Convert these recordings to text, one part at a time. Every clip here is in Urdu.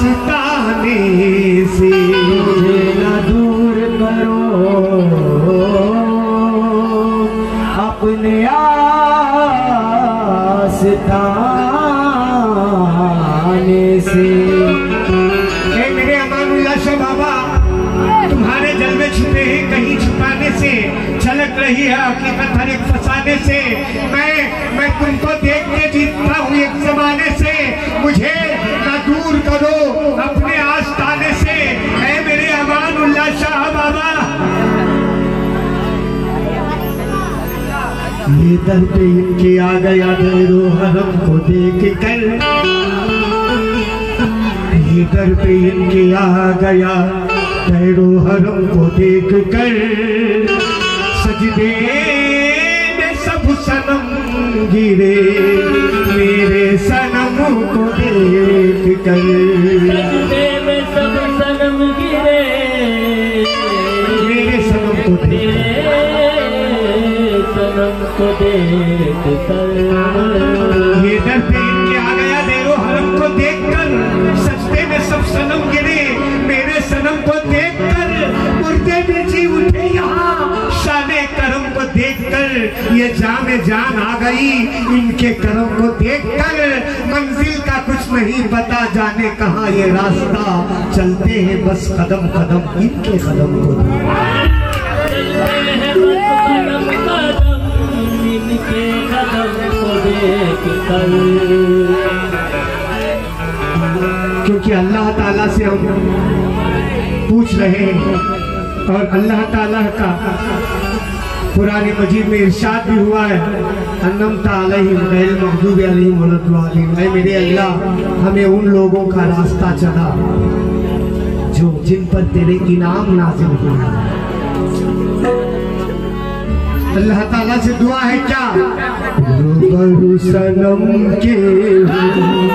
Sita یہ در پہ کیا کے آ گیا دیر و حرم کو دیکھ کر۔ یہ در پہ ان کے آ گیا دیر و حرم کو دیکھ کر۔ سجدے میں سب سنم گرے۔ میرے سنم کو دیکھ کر۔ کو دیکھ کر۔ یہ در پہ کے آ دیرو حرم کو دیکھ کر۔ سجدے میں سب سنم گرے۔ میرے سنم کو دیکھ کر۔ مردے میں جی اٹھے یہاں۔ شان کرم کو دیکھ کر۔ یہ جام جان آ گئی۔ ان کے کرم کو دیکھ کر۔ منزل کا کچھ نہیں بتا جانے کہاں یہ راستہ۔ چلتے ہیں بس قدم قدم ان کے قدم کو۔ دیکھ کر۔ کیونکہ اللہ تعالیٰ سے ہم پوچھ رہے ہیں اور اللہ تعالیٰ کا قرآن مجید میں ارشاد بھی ہوا ہے، انمتا علیہم غیر مغدوب علیہم ولد علیہم اے میرے اللہ، ہمیں ان لوگوں کا راستہ چلا جو جن پر تیرے انعام نازل ہیں۔ اللہ تعالیٰ سے دعا ہے کیا؟ روبرو سنم کے ہوں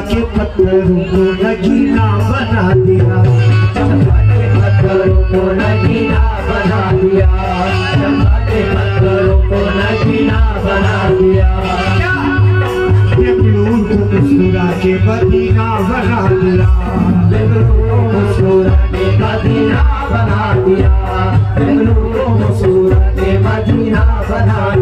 کے پتھروں کو نگینا بنا دیا چاچا کے دیا بنا دیا کے دیا بنا دیا کے مدینہ بنا دیا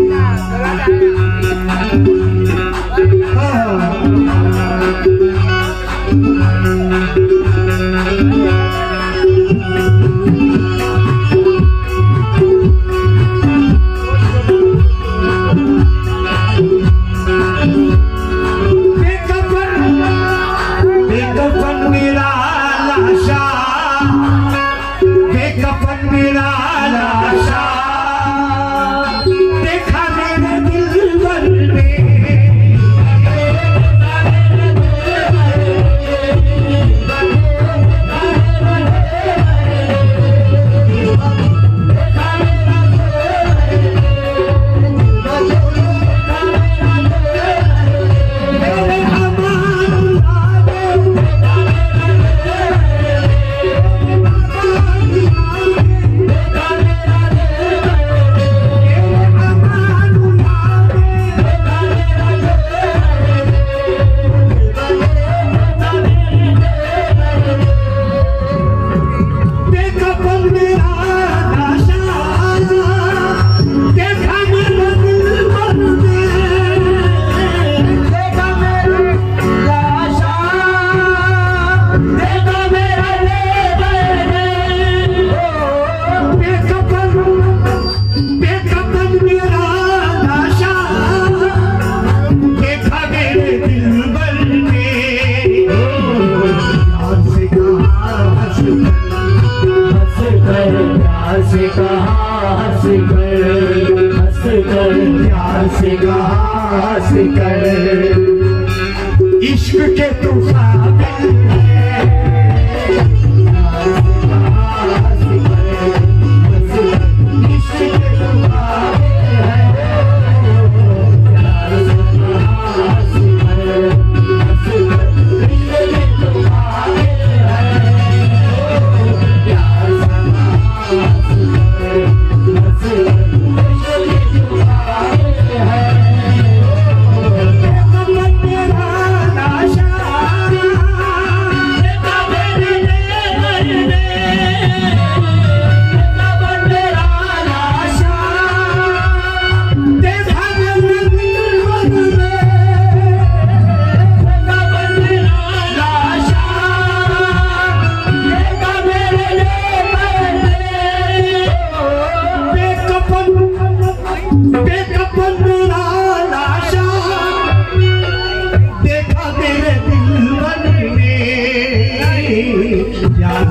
يا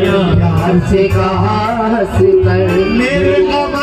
پیار سے کہا ہس کر میرے قبر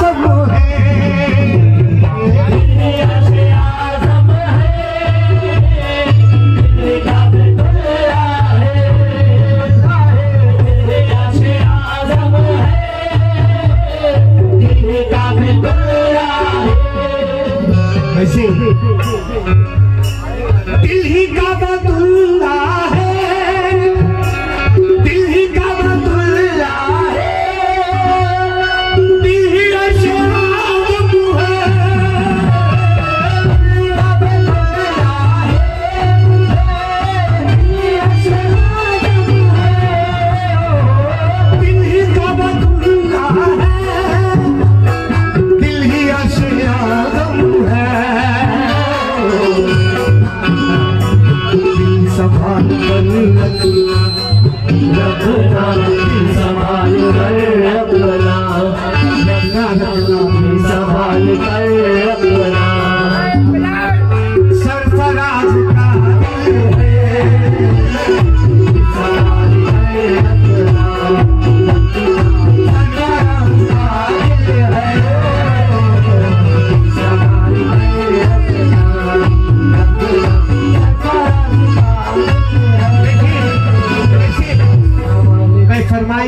زم ہے۔ شام پویا ایسے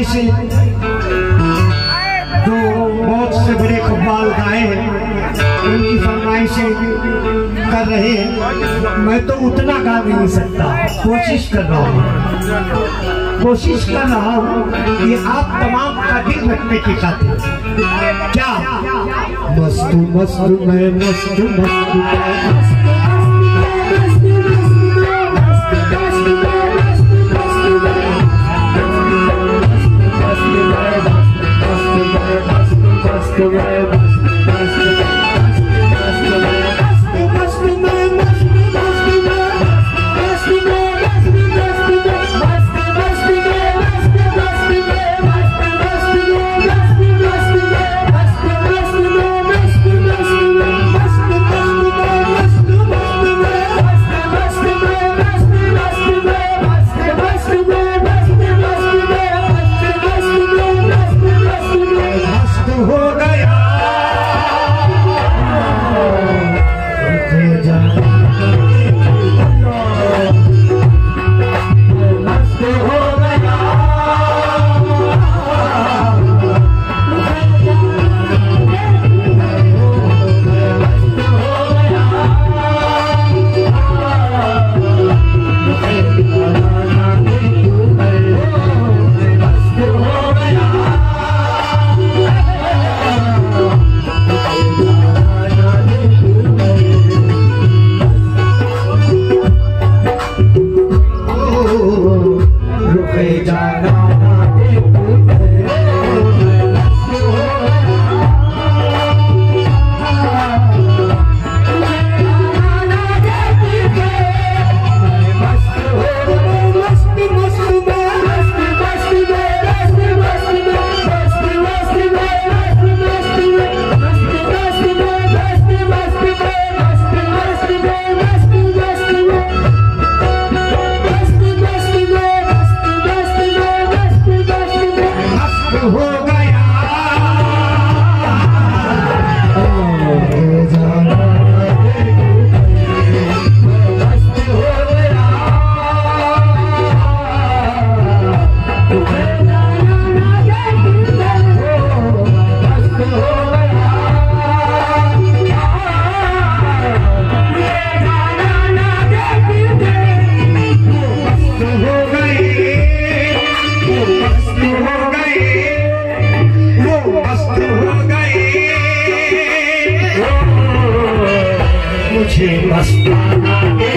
بمبئی سے جو بہت سے بڑے قبال گائے ہیں، ان کی فرمائشیں کر رہے ہیں۔ میں تو اتنا گا بھی نہیں سکتا۔ کوشش کر رہا ہوں۔ کوشش کر رہا ہوں کہ آپ تمام کا دل رکھنے کی خاطر۔ کیا؟ مست مست میں مست مست the road noche más para